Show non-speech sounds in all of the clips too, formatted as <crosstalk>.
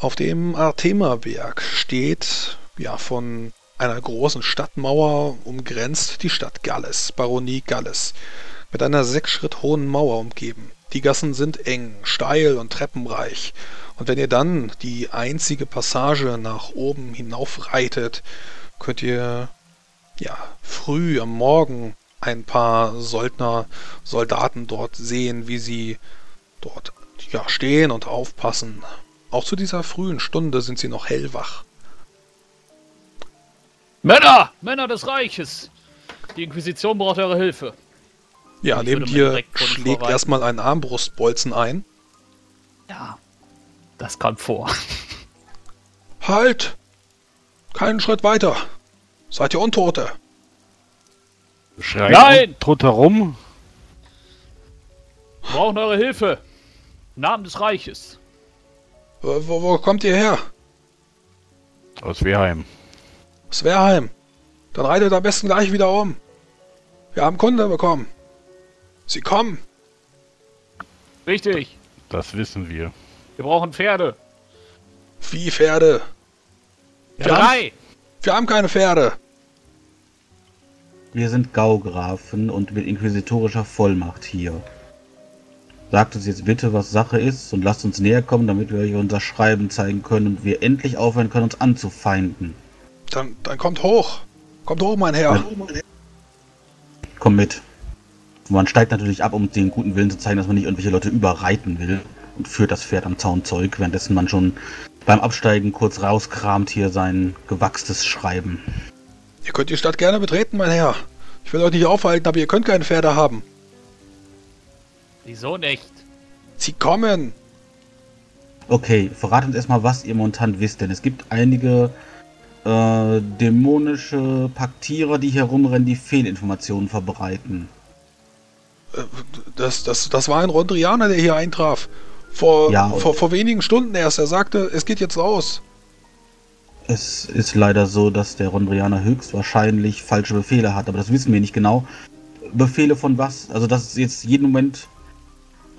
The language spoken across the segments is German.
Auf dem Artema-Berg steht, ja, von einer großen Stadtmauer umgrenzt die Stadt Galles, Baronie Galles, mit einer sechs Schritt hohen Mauer umgeben. Die Gassen sind eng, steil und treppenreich. Und wenn ihr dann die einzige Passage nach oben hinauf reitet, könnt ihr ja früh am Morgen ein paar Soldner, Soldaten dort sehen, wie sie dort ja, stehen und aufpassen. Auch zu dieser frühen Stunde sind sie noch hellwach. Männer! Männer des Reiches! Die Inquisition braucht eure Hilfe. Ja, Ich neben dir schlägt erstmal ein Armbrustbolzen ein. Ja. Das kommt vor. Halt! Keinen Schritt weiter! Seid ihr Untote? Schreien Nein! drunter rum. Wir brauchen eure Hilfe. Im Namen des Reiches. Wo, wo, kommt ihr her? Aus Wehrheim. Sverheim. Dann reitet am besten gleich wieder um. Wir haben Kunde bekommen. Sie kommen. Richtig. Das wissen wir. Wir brauchen Pferde. Wie Pferde. Wir haben, Drei. wir haben keine Pferde. Wir sind Gaugrafen und mit inquisitorischer Vollmacht hier. Sagt uns jetzt bitte, was Sache ist und lasst uns näher kommen, damit wir euch unser Schreiben zeigen können und wir endlich aufhören können, uns anzufeinden. Dann, dann kommt hoch. Kommt hoch, mein Herr. Komm mit. Man steigt natürlich ab, um den guten Willen zu zeigen, dass man nicht irgendwelche Leute überreiten will und führt das Pferd am Zaun zurück, währenddessen man schon beim Absteigen kurz rauskramt hier sein gewachstes Schreiben. Ihr könnt die Stadt gerne betreten, mein Herr. Ich will euch nicht aufhalten, aber ihr könnt keine Pferde haben. Wieso nicht? Sie kommen. Okay, verrat uns erstmal, was ihr momentan wisst, denn es gibt einige äh, dämonische Paktierer, die hier rumrennen, die Fehlinformationen verbreiten. Äh, Das, das, das war ein Rondrianer, der hier eintraf. Vor, Ja. vor, vor wenigen Stunden erst. Er sagte, es geht jetzt los. Es ist leider so, dass der Rondrianer höchstwahrscheinlich falsche Befehle hat, aber das wissen wir nicht genau. Befehle von was? Also, dass jetzt jeden Moment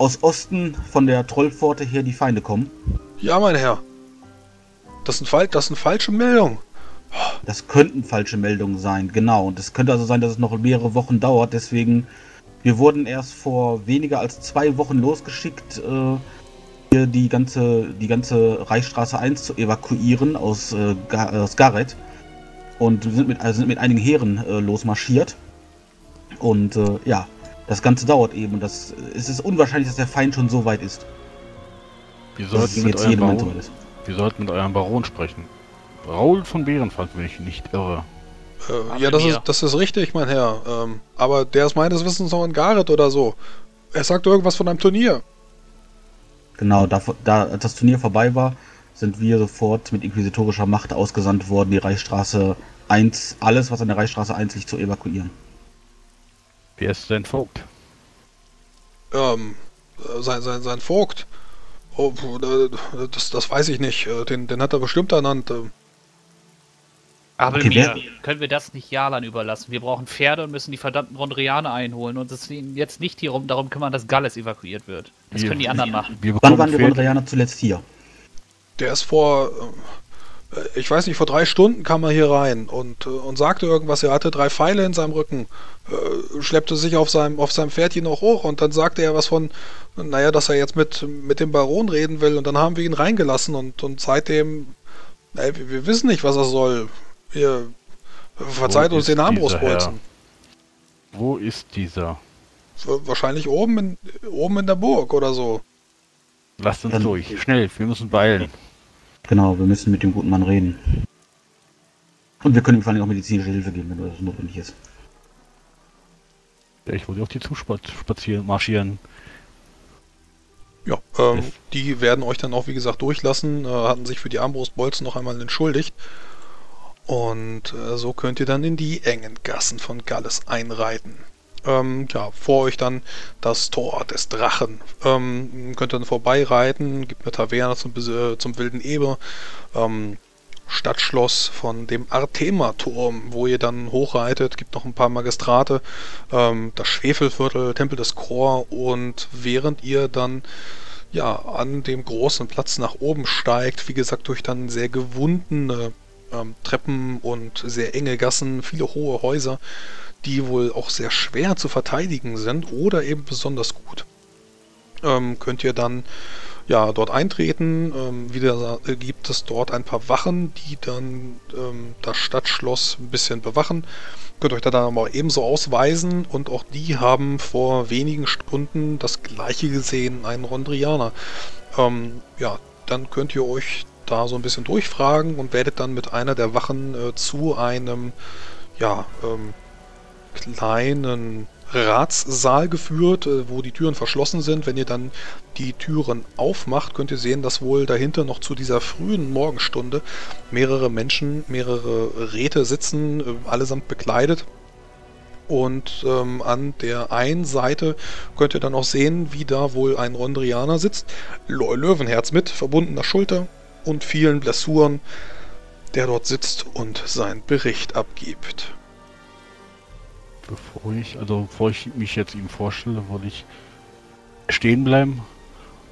aus Osten von der Trollpforte her die Feinde kommen. Ja, mein Herr. Das sind, das sind falsche Meldungen. Das könnten falsche Meldungen sein, genau. Und es könnte also sein, dass es noch mehrere Wochen dauert. Deswegen, wir wurden erst vor weniger als zwei Wochen losgeschickt, äh, hier die ganze, die ganze Reichsstraße 1 zu evakuieren aus, äh, Ga aus Gareth. Und sind mit, also sind mit einigen Heeren äh, losmarschiert. Und äh, ja, das Ganze dauert eben. Und das, es ist unwahrscheinlich, dass der Feind schon so weit ist. Wir sollten, mit eurem Baron, wir sollten mit eurem Baron sprechen. Raul von Bärenfeld, wenn ich nicht irre. Äh, ja, das ist, das ist richtig, mein Herr. Ähm, aber der ist meines Wissens noch in Gareth oder so. Er sagte irgendwas von einem Turnier. Genau, da, da als das Turnier vorbei war, sind wir sofort mit inquisitorischer Macht ausgesandt worden, die Reichsstraße 1, alles, was an der Reichsstraße 1 liegt, zu evakuieren. Wer ist sein Vogt? Ähm, äh, sein, sein, sein Vogt. Oh, äh, das, das weiß ich nicht. Äh, Den, den hat er bestimmt ernannt. Aber Okay, mir, können wir das nicht Jalan überlassen? Wir brauchen Pferde und müssen die verdammten Rondrianer einholen und uns jetzt nicht hierum, darum kümmern, dass Galles evakuiert wird. Das Wir- können die anderen machen. Wir Wann waren die. Rondrianer zuletzt hier? Der ist vor, ich weiß nicht, vor drei Stunden kam er hier rein und, äh, und sagte irgendwas. Er hatte drei Pfeile in seinem Rücken, äh, schleppte sich auf seinem, auf seinem Pferdchen noch hoch und dann sagte er was von, naja, dass er jetzt mit, mit dem Baron reden will und dann haben wir ihn reingelassen und, und seitdem, ey, wir, wir wissen nicht, was er soll. Wir, verzeiht Wo uns den Armbrustbolzen. Wo ist dieser? Wahrscheinlich oben in, oben in der Burg oder so. Lasst uns Ähm, durch. Schnell, wir müssen beeilen. Genau, wir müssen mit dem guten Mann reden. Und wir können ihm vor allem auch medizinische Hilfe geben, wenn das notwendig ist. Ja, Ich wollte auf die zuspazieren, marschieren. Ja, ähm, die werden euch dann auch, wie gesagt, durchlassen, äh, hatten sich für die Armbrustbolzen noch einmal entschuldigt. Und äh, so könnt ihr dann in die engen Gassen von Galles einreiten. Ähm, ja, vor euch dann das Tor des Drachen. Ähm, könnt dann vorbeireiten, gibt eine Taverne zum, äh, zum wilden Eber. Ähm, Stadtschloss von dem Artema-Turm, wo ihr dann hochreitet, gibt noch ein paar Magistrate, ähm, das Schwefelviertel, Tempel des Chor und während ihr dann ja, an dem großen Platz nach oben steigt. Wie gesagt, durch dann sehr gewundene ähm, Treppen und sehr enge Gassen, viele hohe Häuser, die wohl auch sehr schwer zu verteidigen sind oder eben besonders gut. Ähm, könnt ihr dann ja, dort eintreten. Ähm, wieder gibt es dort ein paar Wachen, die dann ähm, das Stadtschloss ein bisschen bewachen. Könnt euch da dann aber ebenso ausweisen und auch die haben vor wenigen Stunden das gleiche gesehen, einen Rondrianer. Ähm, ja, dann könnt ihr euch da so ein bisschen durchfragen und werdet dann mit einer der Wachen äh, zu einem, ja, ähm, kleinen Ratssaal geführt, äh, wo die Türen verschlossen sind. Wenn ihr dann die Türen aufmacht, könnt ihr sehen, dass wohl dahinter noch zu dieser frühen Morgenstunde mehrere Menschen, mehrere Räte sitzen, äh, allesamt bekleidet. Und ähm, an der einen Seite könnt ihr dann auch sehen, wie da wohl ein Rondrianer sitzt. Löwenherz mit, verbundener Schulter und vielen Blessuren, der dort sitzt und seinen Bericht abgibt bevor ich, also bevor ich mich jetzt ihm vorstelle, wollte ich stehen bleiben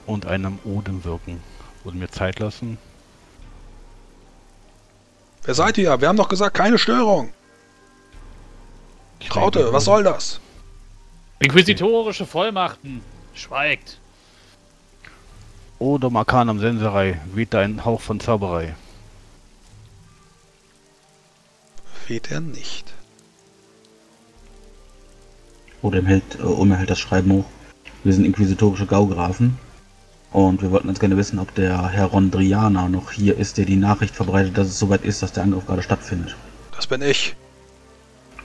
und einem Odem wirken und mir Zeit lassen. Wer seid ihr? Wir haben doch gesagt, keine Störung. Traute, was soll das? Inquisitorische Vollmachten. Schweigt. Oder Markanam Senserei, weht ein Hauch von Zauberei. Weht er nicht. Oder hält, äh, Ulmer hält das Schreiben hoch. Wir sind inquisitorische Gaugrafen. Und wir wollten uns gerne wissen, ob der Herr Rondriana noch hier ist, der die Nachricht verbreitet, dass es soweit ist, dass der Angriff gerade stattfindet. Das bin ich.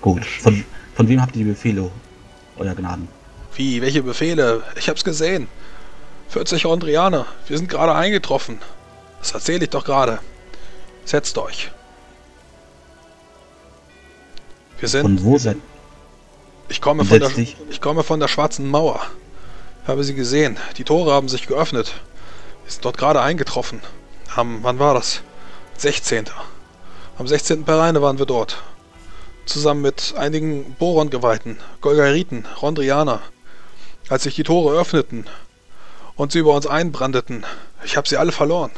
Gut. Von, von wem habt ihr die Befehle, Euer Gnaden? Wie? Welche Befehle? Ich hab's gesehen. 40 Rondrianer. Wir sind gerade eingetroffen. Das erzähle ich doch gerade. Setzt euch. Wir sind. Von wo seid ich komme, von der, ich komme von der schwarzen Mauer. Ich habe sie gesehen. Die Tore haben sich geöffnet. Wir sind dort gerade eingetroffen. Am, wann war das? 16. Am 16. Pereine waren wir dort. Zusammen mit einigen Boron-Geweihten, Golgariten, Rondrianer. Als sich die Tore öffneten und sie über uns einbrandeten, ich habe sie alle verloren.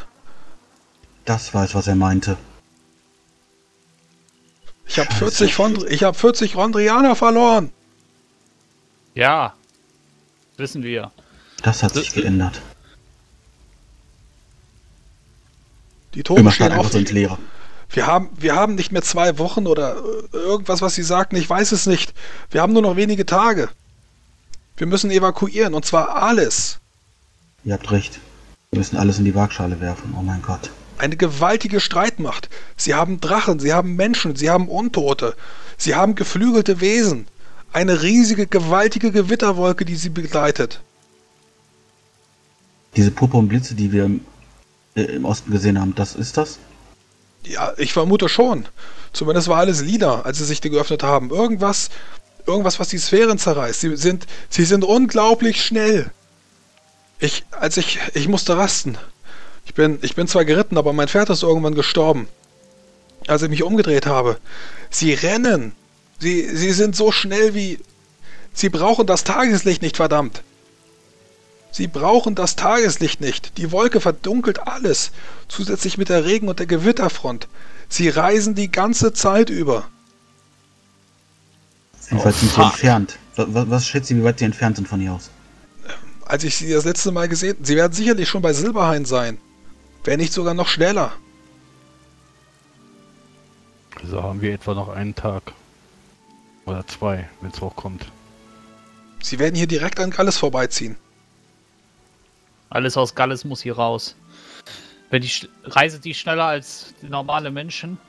Das war es, was er meinte. Ich habe 40, hab 40 Rondrianer verloren. Ja, wissen wir. Das hat sich geändert. Die Tore stehen auf. Ins Leere. Wir haben, wir haben nicht mehr zwei Wochen oder äh, irgendwas, was Sie sagten. Ich weiß es nicht. Wir haben nur noch wenige Tage. Wir müssen evakuieren und zwar alles. Ihr habt recht. Wir müssen alles in die Waagschale werfen. Oh mein Gott. Eine gewaltige Streitmacht. Sie haben Drachen, sie haben Menschen, sie haben Untote, sie haben geflügelte Wesen. Eine riesige, gewaltige Gewitterwolke, die sie begleitet. Diese purpurnen Blitze, die wir im, äh, im Osten gesehen haben, das ist das? Ja, ich vermute schon. Zumindest war alles lila, als sie sich die geöffnet haben. Irgendwas, irgendwas, was die Sphären zerreißt. Sie sind, sie sind unglaublich schnell. Ich, als ich, ich musste rasten. Ich bin, ich bin zwar geritten, aber mein Pferd ist irgendwann gestorben. Als ich mich umgedreht habe. Sie rennen. Sie, sie sind so schnell wie... Sie brauchen das Tageslicht nicht, verdammt. Sie brauchen das Tageslicht nicht. Die Wolke verdunkelt alles. Zusätzlich mit der Regen- und der Gewitterfront. Sie reisen die ganze Zeit über. Wie weit sind sie entfernt? Was, was schätzt ihr, wie weit sie entfernt sind von hier aus? Als ich sie das letzte Mal gesehen... Sie werden sicherlich schon bei Silberhain sein. Wenn nicht sogar noch schneller. Also haben wir etwa noch einen Tag. Oder zwei, wenn es hochkommt. Sie werden hier direkt an Galles vorbeiziehen. Alles aus Galles muss hier raus. Wenn die Sch reise die schneller als normale Menschen,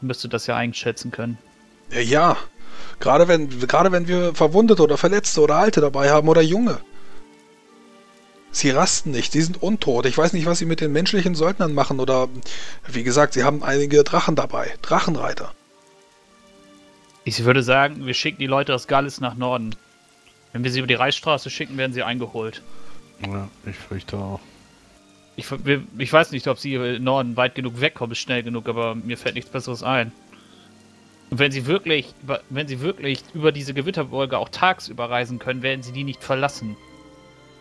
müsste das ja einschätzen können. Ja, ja. Gerade wenn, gerade wenn wir Verwundete oder Verletzte oder Alte dabei haben oder Junge. Sie rasten nicht, sie sind untot. Ich weiß nicht, was sie mit den menschlichen Söldnern machen oder, wie gesagt, sie haben einige Drachen dabei. Drachenreiter. Ich würde sagen, wir schicken die Leute aus Gallis nach Norden. Wenn wir sie über die Reichsstraße schicken, werden sie eingeholt. Ja, ich fürchte auch. Ich, ich weiß nicht, ob sie im Norden weit genug wegkommen, ist schnell genug, aber mir fällt nichts Besseres ein. Und wenn sie wirklich, wenn sie wirklich über diese Gewitterwolke auch tagsüber reisen können, werden sie die nicht verlassen.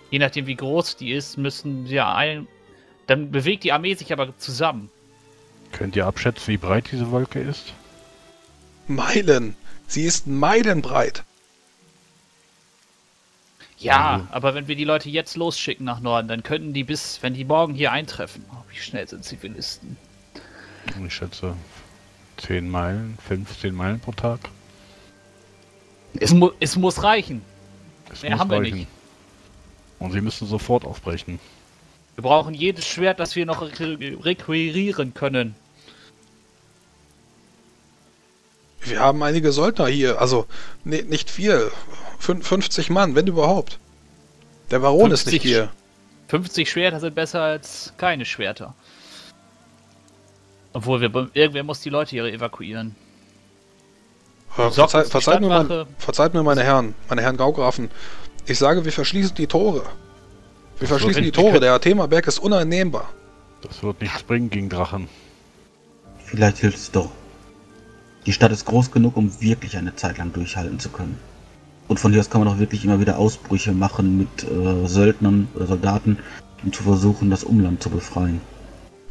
Je nachdem, wie groß die ist, müssen wir ein. Dann bewegt die Armee sich aber zusammen. Könnt ihr abschätzen, wie breit diese Wolke ist? Meilen. Sie ist meilenbreit. Ja, Mhm. aber wenn wir die Leute jetzt losschicken nach Norden, dann könnten die bis, wenn die morgen hier eintreffen. Oh, wie schnell sind Zivilisten? Ich schätze 10 Meilen, 15 Meilen pro Tag. Es, mu es muss reichen. Das Mehr haben wir nicht. Und sie müssen sofort aufbrechen. Wir brauchen jedes Schwert, das wir noch re requirieren können. Wir haben einige Söldner hier. Also, ne, nicht viel. Fün 50 Mann, wenn überhaupt. Der Baron ist nicht 50. hier. 50 Schwerter sind besser als keine Schwerter. Obwohl, wir, irgendwer muss die Leute hier evakuieren. Äh, die verzeiht, mir mein, verzeiht mir, meine Herren, meine Herren Gaugrafen. Ich sage, wir verschließen die Tore. Wir verschließen wenn- die Tore. Der Athema-Berg ist uneinnehmbar. Das wird nichts bringen gegen Drachen. Vielleicht hilft es doch. Die Stadt ist groß genug, um wirklich eine Zeit lang durchhalten zu können. Und von hier aus kann man auch wirklich immer wieder Ausbrüche machen mit äh, Söldnern oder Soldaten, um zu versuchen, das Umland zu befreien.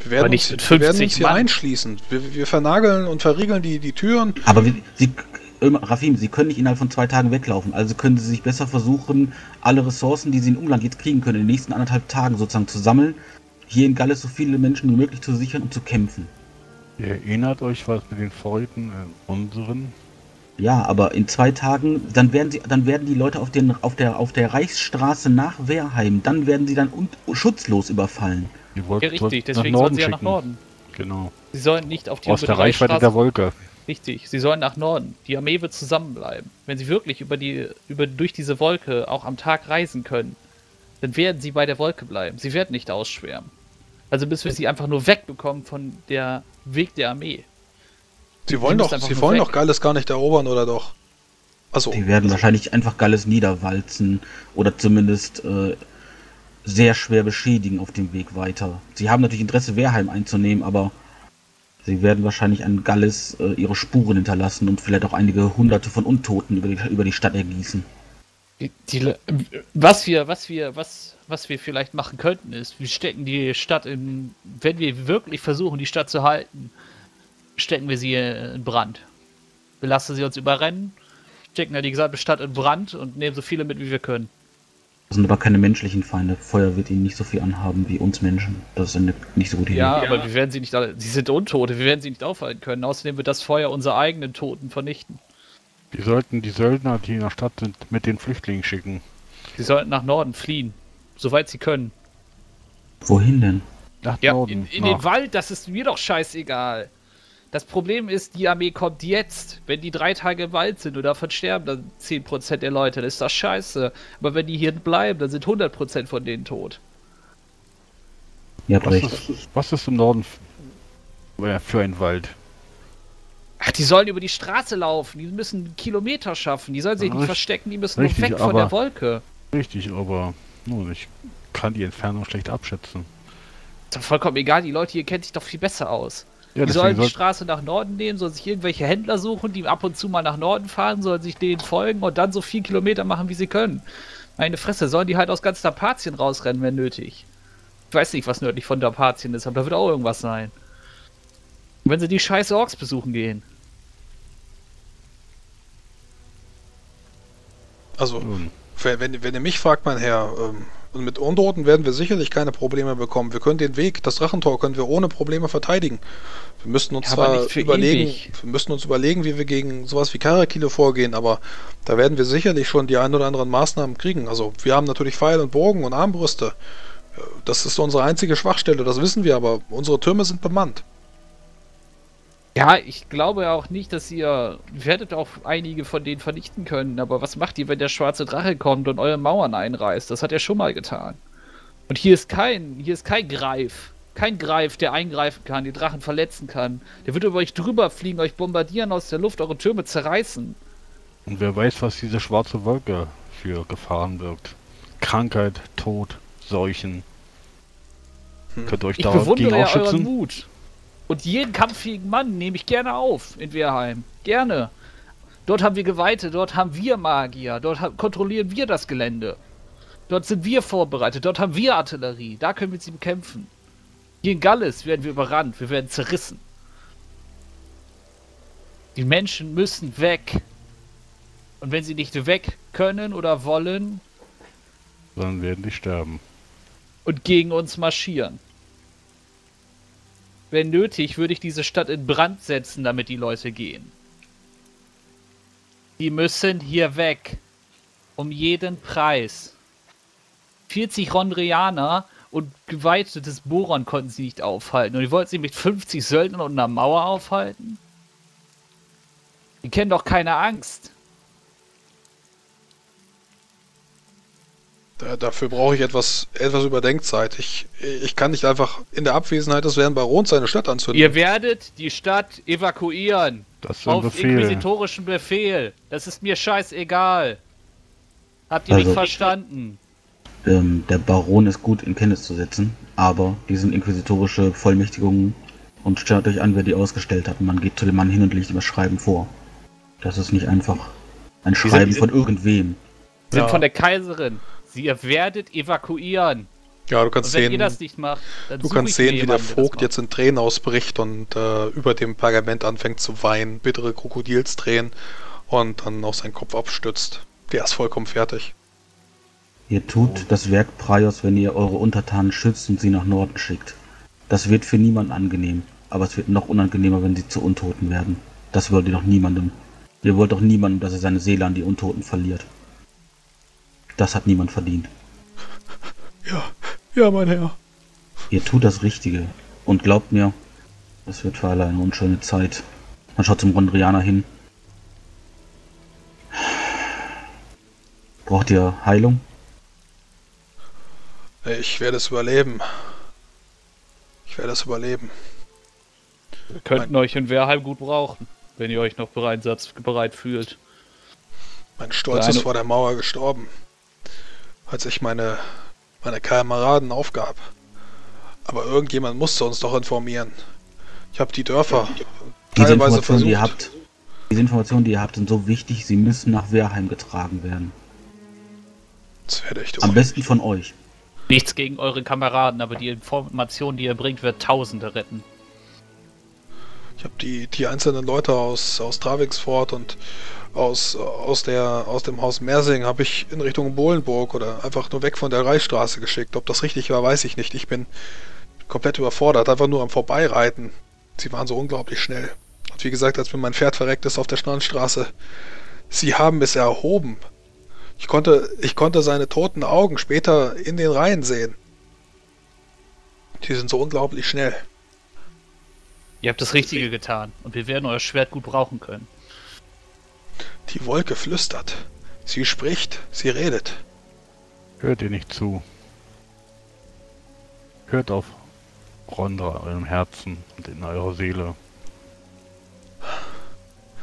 Wir werden, nicht uns, wir werden 50 uns hier Mann. einschließen. Wir, wir vernageln und verriegeln die, die Türen. Aber wir, Sie, äh, Rafim, Sie können nicht innerhalb von zwei Tagen weglaufen. Also können Sie sich besser versuchen, alle Ressourcen, die Sie im Umland jetzt kriegen können, in den nächsten anderthalb Tagen sozusagen zu sammeln, hier in Galles so viele Menschen wie möglich zu sichern und zu kämpfen. Ihr erinnert euch was mit den Vorräten in unseren? Ja, aber in zwei Tagen, dann werden sie, dann werden die Leute auf, den, auf, der, auf der Reichsstraße nach Wehrheim, dann werden sie dann un, schutzlos überfallen. Ihr wollt Ja, richtig, deswegen sollen sie ja nach Norden. Genau. Sie sollen nicht auf die Aus der Reichweite Reichsstraße- der Wolke. Richtig, sie sollen nach Norden. Die Armee wird zusammenbleiben. Wenn sie wirklich über die, über, durch diese Wolke auch am Tag reisen können, dann werden sie bei der Wolke bleiben. Sie werden nicht ausschwärmen. Also bis wir sie einfach nur wegbekommen von der Weg der Armee. Sie wollen müssen doch, einfach sie wollen weg. doch Galles gar nicht erobern, oder doch? Also, Die werden wahrscheinlich einfach Galles niederwalzen oder zumindest äh, sehr schwer beschädigen auf dem Weg weiter. Sie haben natürlich Interesse, Wehrheim einzunehmen, aber sie werden wahrscheinlich an Galles äh, ihre Spuren hinterlassen und vielleicht auch einige hunderte von Untoten über die, über die Stadt ergießen. Die, die, Le- was wir, was wir, was, was wir vielleicht machen könnten, ist, wir stecken die Stadt in, wenn wir wirklich versuchen, die Stadt zu halten, stecken wir sie in Brand. Wir lassen sie uns überrennen, stecken da die gesamte Stadt in Brand und nehmen so viele mit, wie wir können. Das sind aber keine menschlichen Feinde. Feuer wird ihnen nicht so viel anhaben wie uns Menschen. Das ist eine nicht so gute Idee. Ja, aber wir werden sie nicht, alle- sie sind Untote, wir werden sie nicht aufhalten können. Außerdem wird das Feuer unsere eigenen Toten vernichten. Wir sollten die Söldner, die in der Stadt sind, mit den Flüchtlingen schicken. Sie sollten nach Norden fliehen, soweit sie können. Wohin denn? Nach Ja, Norden. in, in nach- den Wald, das ist mir doch scheißegal. Das Problem ist, die Armee kommt jetzt. Wenn die drei Tage im Wald sind und davon sterben dann 10% der Leute, dann ist das scheiße. Aber wenn die hier bleiben, dann sind 100% von denen tot. Habt was, ist, was ist im Norden für ein Wald? Ach, die sollen über die Straße laufen, die müssen Kilometer schaffen, die sollen sich nicht Richtig- verstecken, die müssen richtig, nur weg von aber- der Wolke. Richtig, aber nun, ich kann die Entfernung schlecht abschätzen. Ist doch vollkommen egal, die Leute hier kennen sich doch viel besser aus. Ja, die sollen die soll, Straße nach Norden nehmen, sollen sich irgendwelche Händler suchen, die ab und zu mal nach Norden fahren, sollen sich denen folgen und dann so viel Kilometer machen, wie sie können. Meine Fresse, sollen die halt aus ganz Dapazien rausrennen, wenn nötig. Ich weiß nicht, was nördlich von Dapazien ist, aber da wird auch irgendwas sein. Wenn sie die scheiß Orks besuchen gehen. also nun, wenn, wenn ihr mich fragt, mein Herr, ähm, und mit Untoten werden wir sicherlich keine Probleme bekommen. Wir können den Weg, das Drachentor können wir ohne Probleme verteidigen. Wir müssten uns Ja, zwar überlegen, ewig. wir müssten uns überlegen, wie wir gegen sowas wie Karakile vorgehen, aber da werden wir sicherlich schon die ein oder anderen Maßnahmen kriegen. Also wir haben natürlich Pfeil und Bogen und Armbrüste. Das ist unsere einzige Schwachstelle, das wissen wir, aber unsere Türme sind bemannt. Ja, ich glaube auch nicht, dass ihr ihr werdet auch einige von denen vernichten können, aber was macht ihr, wenn der schwarze Drache kommt und eure Mauern einreißt? Das hat er schon mal getan. Und hier ist kein, hier ist kein Greif. Kein Greif, der eingreifen kann, die Drachen verletzen kann. Der wird über euch drüber fliegen, euch bombardieren aus der Luft, eure Türme zerreißen. und wer weiß, was diese schwarze Wolke für Gefahren birgt. Krankheit, Tod, Seuchen. Hm. Könnt ihr euch Ich dagegen bewundere ja euren? Mut. Und jeden kampffähigen Mann nehme ich gerne auf in Wehrheim. Gerne. Dort haben wir Geweihte, dort haben wir Magier, dort kontrollieren wir das Gelände. Dort sind wir vorbereitet, dort haben wir Artillerie, da können wir sie bekämpfen. Hier in Galles werden wir überrannt, wir werden zerrissen. Die Menschen müssen weg. Und wenn sie nicht weg können oder wollen Dann werden die sterben. und gegen uns marschieren. Wenn nötig, würde ich diese Stadt in Brand setzen, damit die Leute gehen. Die müssen hier weg. Um jeden Preis. 40 Rondrianer und geweitetes Boron konnten sie nicht aufhalten. Und die wollten sie mit 50 Söldnern und einer Mauer aufhalten? Die kennen doch keine Angst. Dafür brauche ich etwas, etwas Überdenkzeit. Ich, ich kann nicht einfach in der Abwesenheit des Herrn Barons seine Stadt anzünden. Ihr werdet die Stadt evakuieren. Das ist ein Auf Befehl. inquisitorischen Befehl. Das ist mir scheißegal. Habt ihr Also- mich verstanden? Ähm, der Baron ist gut in Kenntnis zu setzen, aber die sind inquisitorische Vollmächtigungen und stellt euch an, wer die ausgestellt hat. Und man geht zu dem Mann hin und legt ihm das Schreiben vor. Das ist nicht einfach ein sind- Schreiben die von irgendwem. Sind Ja. von der Kaiserin. Ihr werdet evakuieren. ja, du kannst Und wenn ihr sehen, das nicht macht, dann du kannst sehen, wie der Vogt jetzt in Tränen ausbricht und äh, über dem Pergament anfängt zu weinen, bittere Krokodilstränen und dann auch seinen Kopf abstützt. Der ist vollkommen fertig. Ihr tut das Werk Praios, wenn ihr eure Untertanen schützt und sie nach Norden schickt. Das wird für niemanden angenehm, aber es wird noch unangenehmer, wenn sie zu Untoten werden. Das wollt ihr doch niemandem. Ihr wollt doch niemandem, dass er seine Seele an die Untoten verliert. Das hat niemand verdient. Ja, ja, mein Herr. Ihr tut das Richtige. Und glaubt mir, es wird für alle eine unschöne Zeit. Man schaut zum Rondrianer hin. Braucht ihr Heilung? Ich werde es überleben. Ich werde es überleben. Wir könnten euch in Wehrheim gut brauchen, wenn ihr euch noch bereit fühlt. Mein Stolz ist vor der Mauer gestorben, als ich meine, meine Kameraden aufgab. Aber irgendjemand musste uns doch informieren. Ich habe die Dörfer Diese teilweise Informationen, versucht. die ihr habt, diese Informationen, die ihr habt, sind so wichtig, sie müssen nach Wehrheim getragen werden. Das werde ich Am tun. besten von euch. Nichts gegen eure Kameraden, aber die Information, die ihr bringt, wird Tausende retten. Ich habe die, die einzelnen Leute aus, aus Travixfort und aus, aus, der, aus dem Haus Mersing habe ich in Richtung Bohlenburg oder einfach nur weg von der Reichsstraße geschickt. Ob das richtig war, weiß ich nicht. Ich bin komplett überfordert, einfach nur am Vorbeireiten. Sie waren so unglaublich schnell. Und wie gesagt, als mir mein Pferd verreckt ist auf der Strandstraße, sie haben es erhoben. Ich konnte, ich konnte seine toten Augen später in den Reihen sehen. Die sind so unglaublich schnell. Ihr habt das Richtige getan und wir werden euer Schwert gut brauchen können. Die Wolke flüstert. Sie spricht, sie redet. Hört ihr nicht zu. Hört auf Rondra, eurem Herzen und in eurer Seele.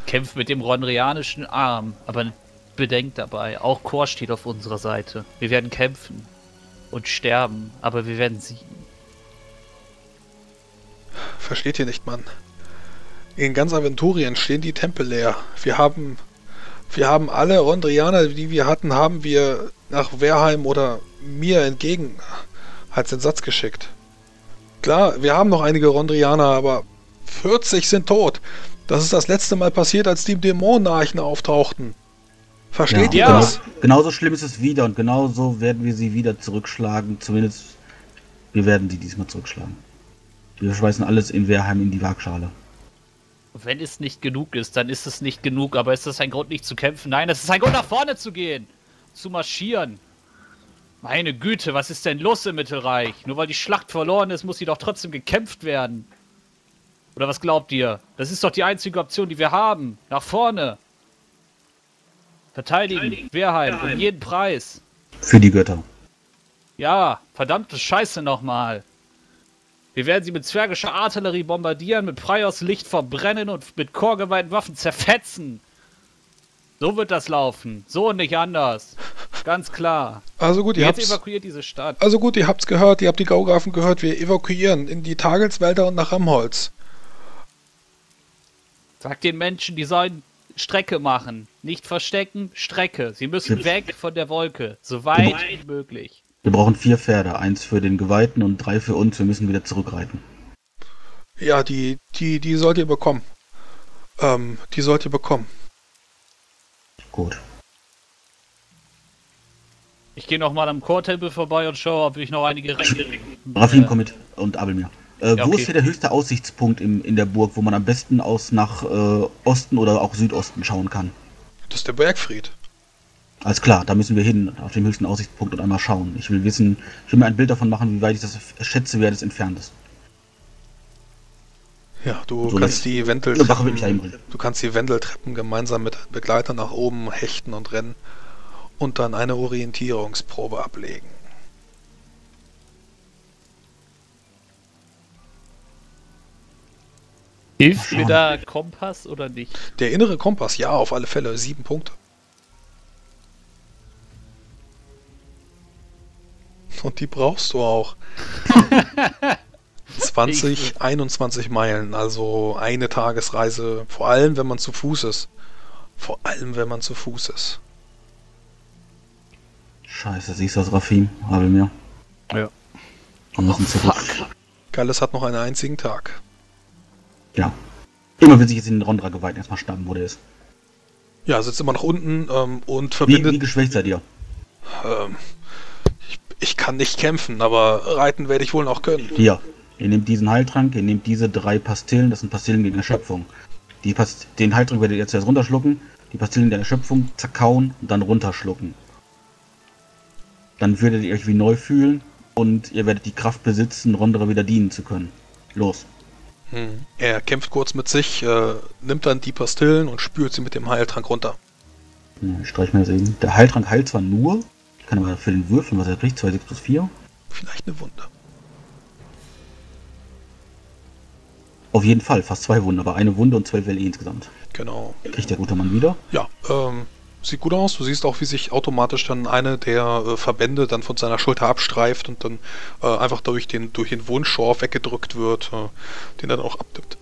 Kämpft mit dem rondrianischen Arm, aber bedenkt dabei, auch Chor steht auf unserer Seite. Wir werden kämpfen und sterben, aber wir werden siegen. Versteht ihr nicht, Mann? In ganz Aventurien stehen die Tempel leer. Wir haben, wir haben alle Rondrianer, die wir hatten, haben wir nach Wehrheim oder mir entgegen als den Satz geschickt. Klar, wir haben noch einige Rondrianer, aber 40 sind tot. Das ist das letzte Mal passiert, als die Dämonenarchen auftauchten. Versteht ihr Ja. das? Genau, genauso schlimm ist es wieder und genauso werden wir sie wieder zurückschlagen. Zumindest wir werden sie diesmal zurückschlagen. Wir schmeißen alles in Wehrheim in die Waagschale. Wenn es nicht genug ist, dann ist es nicht genug, aber ist das ein Grund, nicht zu kämpfen? Nein, es ist ein Grund, nach vorne zu gehen. Zu marschieren. Meine Güte, was ist denn los im Mittelreich? Nur weil die Schlacht verloren ist, muss sie doch trotzdem gekämpft werden. Oder was glaubt ihr? Das ist doch die einzige Option, die wir haben. Nach vorne. Verteidigen. Wehrheim. Um jeden Preis. Für die Götter. Ja, verdammte Scheiße nochmal. Wir werden sie mit zwergischer Artillerie bombardieren, mit Freiers Licht verbrennen und mit chorgeweihten Waffen zerfetzen. So wird das laufen. So und nicht anders. Ganz klar. Also gut, ihr Jetzt habt's, evakuiert diese Stadt. also gut, ihr habt's gehört, ihr habt die Gaugrafen gehört, wir evakuieren in die Tagelswälder und nach Ramholz. Sagt den Menschen, die sollen Strecke machen. Nicht verstecken, Strecke. Sie müssen <laughs> weg von der Wolke. So weit wie möglich. Wir brauchen vier Pferde. Eins für den Geweihten und drei für uns. Wir müssen wieder zurückreiten. Ja, die, die, die sollt ihr bekommen. Ähm, die sollt ihr bekommen. Gut. Ich gehe noch mal am Chortempel vorbei und schaue, ob ich noch einige Rechte. Rafim, komm mit. Und Abelmir. Äh, Ja, Wo okay. ist hier der höchste Aussichtspunkt im, in der Burg, wo man am besten aus nach äh, Osten oder auch Südosten schauen kann? Das ist der Bergfried. Alles klar, da müssen wir hin, auf den höchsten Aussichtspunkt und einmal schauen. Ich will wissen, ich will mir ein Bild davon machen, wie weit ich das schätze, wer das entfernt ist. Ja, du So kannst die Wendeltreppen, du kannst die Wendeltreppen gemeinsam mit deinem Begleiter nach oben hechten und rennen und dann eine Orientierungsprobe ablegen. Hilft mir da Kompass oder nicht? Der innere Kompass, ja, auf alle Fälle, sieben Punkte. Und die brauchst du auch. <laughs> 20, 21 Meilen, also eine Tagesreise, vor allem wenn man zu Fuß ist. Vor allem wenn man zu Fuß ist. Scheiße, siehst du das, Rafim? Abelmir? Ja. Wir müssen zurück. Galles hat noch einen einzigen Tag. Ja. Immer will sich jetzt in den Rondra geweiht erstmal schnappen, wo der ist. Ja, sitzt immer noch unten ähm, und Wie, verbindet. wie geschwächt seid ihr? Ähm, ich, kann nicht kämpfen, aber reiten werde ich wohl noch können. Hier, ihr nehmt diesen Heiltrank, ihr nehmt diese drei Pastillen, das sind Pastillen gegen Erschöpfung. Die Past den Heiltrank werdet ihr zuerst runterschlucken, die Pastillen der Erschöpfung zerkauen und dann runterschlucken. Dann würdet ihr euch wie neu fühlen und ihr werdet die Kraft besitzen, Rondra wieder dienen zu können. Los. Hm. Er kämpft kurz mit sich, äh, nimmt dann die Pastillen und spült sie mit dem Heiltrank runter. Ja, Ich streich mir das eben. Der Heiltrank heilt zwar nur, kann aber für den Würfeln, was er kriegt, 2, 6 plus 4. Vielleicht eine Wunde. Auf jeden Fall, fast zwei Wunden, aber eine Wunde und 12 LE insgesamt. Genau. Kriegt der gute Mann wieder. Ja, ähm, sieht gut aus. Du siehst auch, wie sich automatisch dann eine der äh, Verbände dann von seiner Schulter abstreift und dann äh, einfach durch den, durch den Wundschorf weggedrückt wird, äh, den dann auch abdippt.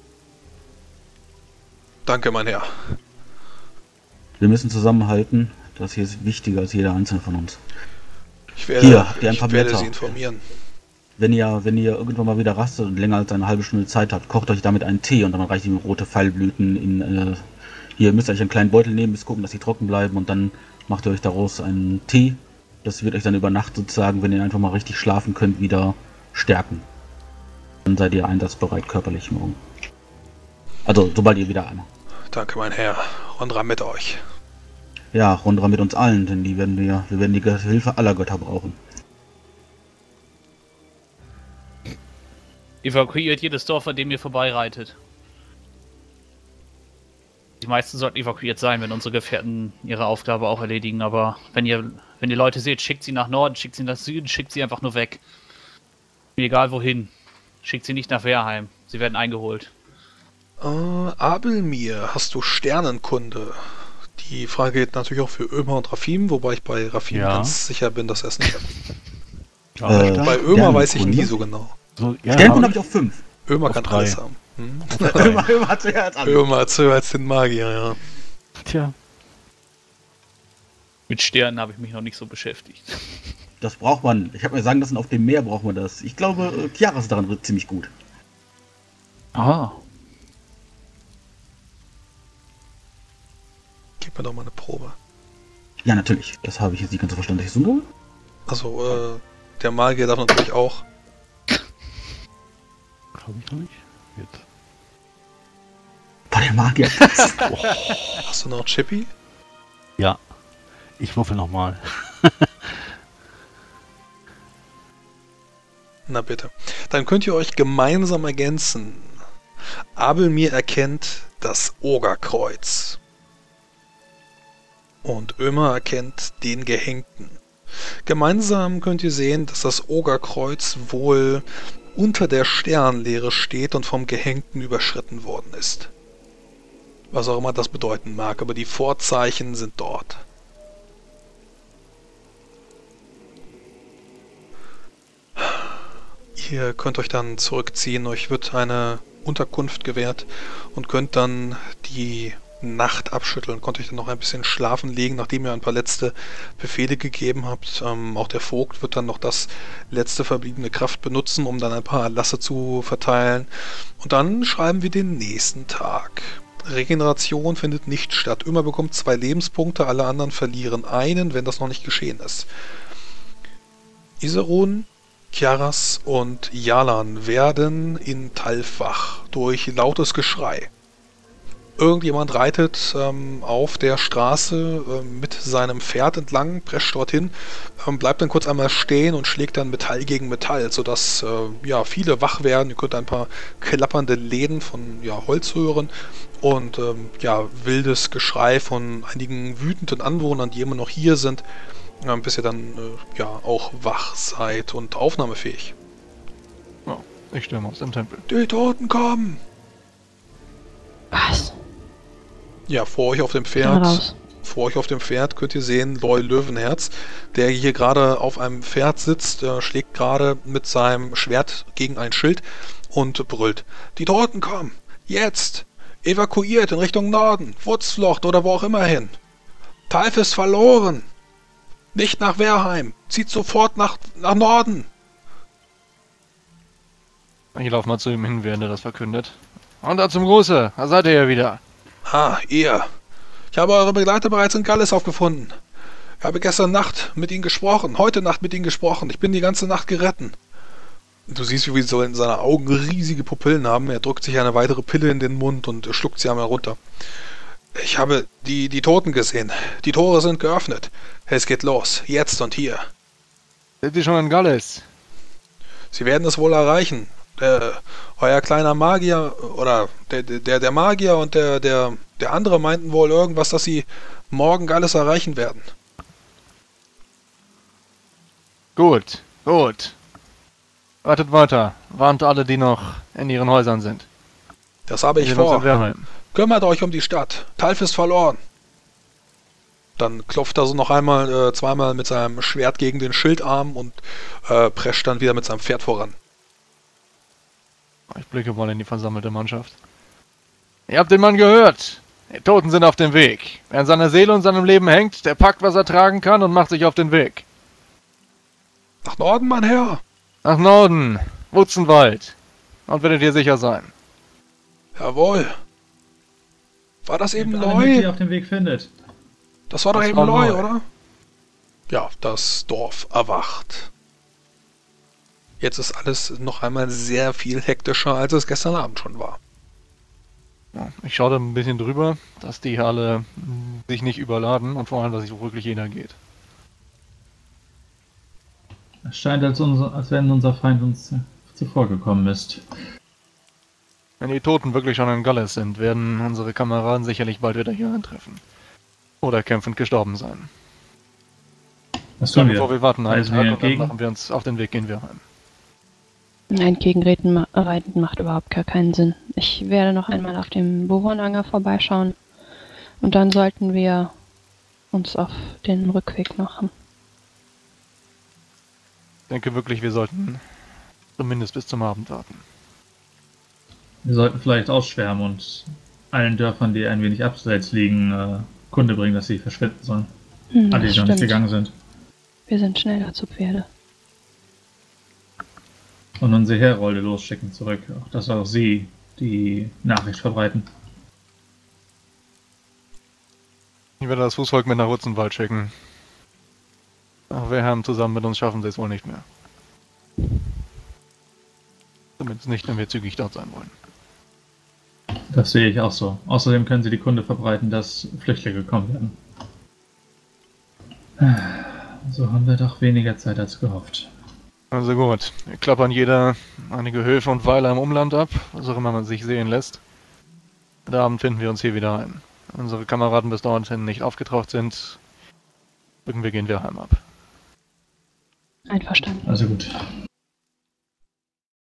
Danke, mein Herr. Wir müssen zusammenhalten. Das hier ist wichtiger als jeder einzelne von uns. Ich werde, Hier, habt ihr ein ich paar werde Blätter. Sie informieren. Wenn ihr, wenn ihr irgendwann mal wieder rastet und länger als eine halbe Stunde Zeit habt, kocht euch damit einen Tee und dann reicht ihm rote Pfeilblüten in. Äh, hier müsst ihr euch einen kleinen Beutel nehmen, müsst gucken, dass sie trocken bleiben und dann macht ihr euch daraus einen Tee. Das wird euch dann über Nacht sozusagen, wenn ihr einfach mal richtig schlafen könnt, wieder stärken. Dann seid ihr einsatzbereit körperlich morgen. Also, sobald ihr wieder einmal. Danke, mein Herr. Rondra mit euch. Ja, Rondra mit uns allen, denn die werden wir, wir werden die Hilfe aller Götter brauchen. Evakuiert jedes Dorf, an dem ihr vorbeireitet. Die meisten sollten evakuiert sein, wenn unsere Gefährten ihre Aufgabe auch erledigen, aber wenn ihr, wenn ihr Leute seht, schickt sie nach Norden, schickt sie nach Süden, schickt sie einfach nur weg. Mir egal wohin. Schickt sie nicht nach Wehrheim. Sie werden eingeholt. Äh, Abelmir, hast du Sternenkunde? Die Frage geht natürlich auch für Ömer und Rafim, wobei ich bei Rafim Ja. ganz sicher bin, dass er es nicht hat. Äh. Bei Ömer weiß ich Sternenkunde? nie so genau. so, ja, Sternkunde hab habe ich auf 5. Ömer Auf kann drei. alles haben. Hm? Ömer <laughs> hat ja als andere. Ömer hat höher als den Magier, ja. Tja, Mit Sternen habe ich mich noch nicht so beschäftigt. Das braucht man. Ich habe mir sagen lassen, auf dem Meer braucht man das. Ich glaube, äh, Chiara ist daran ziemlich gut. Ah. Gib mir doch mal eine Probe. Ja, natürlich. Das habe ich jetzt nicht ganz so verstanden. Ich so? Also, äh, der Magier darf natürlich auch. glaube ich noch nicht. Jetzt. Boah, der Magier. <laughs> Hast du noch Chippy? Ja. Ich würfel nochmal. Na bitte. Dann könnt ihr euch gemeinsam ergänzen. Abelmir erkennt das Ogerkreuz. Und Ömer erkennt den Gehängten. Gemeinsam könnt ihr sehen, dass das Ogerkreuz wohl unter der Sternlehre steht und vom Gehängten überschritten worden ist. Was auch immer das bedeuten mag, aber die Vorzeichen sind dort. Ihr könnt euch dann zurückziehen, euch wird eine Unterkunft gewährt und könnt dann die Nacht abschütteln, konnte euch dann noch ein bisschen schlafen legen, nachdem ihr ein paar letzte Befehle gegeben habt. Ähm, auch der Vogt wird dann noch das letzte verbliebene Kraft benutzen, um dann ein paar Erlasse zu verteilen. Und dann schreiben wir den nächsten Tag. Regeneration findet nicht statt. Immer bekommt zwei Lebenspunkte, alle anderen verlieren einen, wenn das noch nicht geschehen ist. Iserun, Kiaras und Yalan werden in Talfach durch lautes Geschrei Irgendjemand reitet ähm, auf der Straße äh, mit seinem Pferd entlang, prescht dorthin, ähm, bleibt dann kurz einmal stehen und schlägt dann Metall gegen Metall, sodass äh, ja, viele wach werden. Ihr könnt ein paar klappernde Läden von ja, Holz hören und ähm, ja, wildes Geschrei von einigen wütenden Anwohnern, die immer noch hier sind, äh, bis ihr dann äh, ja auch wach seid und aufnahmefähig. Oh, ich mal aus dem Tempel. Die Toten kommen! Ja, vor euch auf dem Pferd. Vor euch auf dem Pferd könnt ihr sehen Loy Löwenherz, der hier gerade auf einem Pferd sitzt, äh, schlägt gerade mit seinem Schwert gegen ein Schild und brüllt. Die Toten kommen! Jetzt! Evakuiert in Richtung Norden, Wutzlocht oder wo auch immer hin. Talf ist verloren! Nicht nach Wehrheim! Zieht sofort nach, nach Norden! Ich laufe mal zu ihm hin, während er das verkündet. Und da zum Gruße, da seid ihr ja wieder. Ah, ihr. Ich habe eure Begleiter bereits in Galles aufgefunden. Ich habe gestern Nacht mit ihnen gesprochen, heute Nacht mit ihnen gesprochen. Ich bin die ganze Nacht geretten. Du siehst, wie so in seine Augen riesige Pupillen haben. Er drückt sich eine weitere Pille in den Mund und schluckt sie einmal runter. Ich habe die, die Toten gesehen. Die Tore sind geöffnet. Es geht los. Jetzt und hier. Sind Sie schon in Galles? Sie werden es wohl erreichen äh, euer kleiner Magier oder der, der, der Magier und der, der, der andere meinten wohl irgendwas, dass sie morgen alles erreichen werden. Gut, gut. Wartet weiter. Warnt alle, die noch in ihren Häusern sind. Das habe ich vor. Kümmert euch um die Stadt. Talf ist verloren. Dann klopft er so noch einmal, äh, zweimal mit seinem Schwert gegen den Schildarm und äh, prescht dann wieder mit seinem Pferd voran. Ich blicke mal in die versammelte Mannschaft. Ihr habt den Mann gehört. Die Toten sind auf dem Weg. Wer an seiner Seele und seinem Leben hängt, der packt, was er tragen kann und macht sich auf den Weg. Nach Norden, mein Herr. Nach Norden. Wutzenwald. Und werdet ihr sicher sein. Jawohl. War das eben neu? Die auf dem Weg findet. Das war doch das eben neu, oder? Ja, das Dorf erwacht. Jetzt ist alles noch einmal sehr viel hektischer, als es gestern Abend schon war. Ich schaue da ein bisschen drüber, dass die alle sich nicht überladen und vor allem, dass sich wirklich jeder geht. Es scheint, als, unser, als wenn unser Feind uns zuvor gekommen ist. Wenn die Toten wirklich schon in Galles sind, werden unsere Kameraden sicherlich bald wieder hier eintreffen. Oder kämpfend gestorben sein. Was tun wir? Bevor wir warten einen Tag und dann machen wir uns auf den Weg, gehen wir heim. Nein, Gegenreiten reiten macht überhaupt gar keinen Sinn. Ich werde noch einmal auf dem Bohronanger vorbeischauen und dann sollten wir uns auf den Rückweg machen. Ich denke wirklich, wir sollten zumindest bis zum Abend warten. Wir sollten vielleicht ausschwärmen und allen Dörfern, die ein wenig abseits liegen, äh, Kunde bringen, dass sie verschwinden sollen. Hm, Alle, die noch nicht gegangen sind. Wir sind schneller zu Pferde. Und unsere Herolde losschicken zurück. Auch dass auch sie die Nachricht verbreiten. Ich werde das Fußvolk mit nach Rutzenwald schicken. Ach, wir haben zusammen mit uns schaffen sie es wohl nicht mehr. Zumindest nicht, wenn wir zügig dort sein wollen. Das sehe ich auch so. Außerdem können sie die Kunde verbreiten, dass Flüchtlinge kommen werden. So haben wir doch weniger Zeit als gehofft. Also gut, wir klappern jeder einige Höfe und Weiler im Umland ab, was auch immer man sich sehen lässt. Heute Abend finden wir uns hier wieder ein. Wenn unsere Kameraden bis dahin nicht aufgetaucht sind, irgendwie gehen wir heim ab. Einverstanden. Also gut.